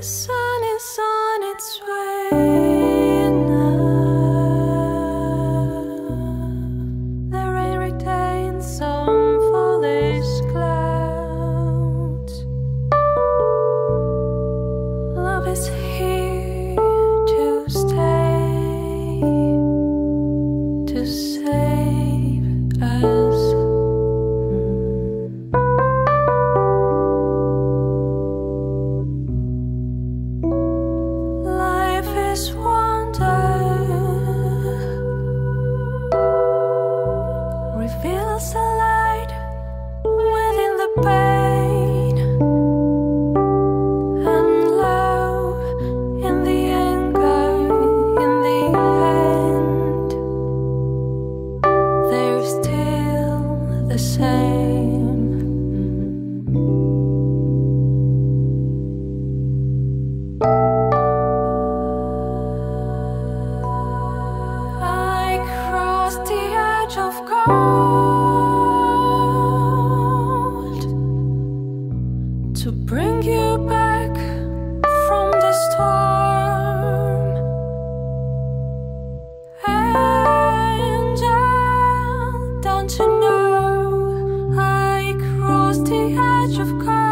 The sun is on its way now. The rain retains some foolish clouds. Love is here. feel so bring you back from the storm. Angel, don't you know I crossed the edge of God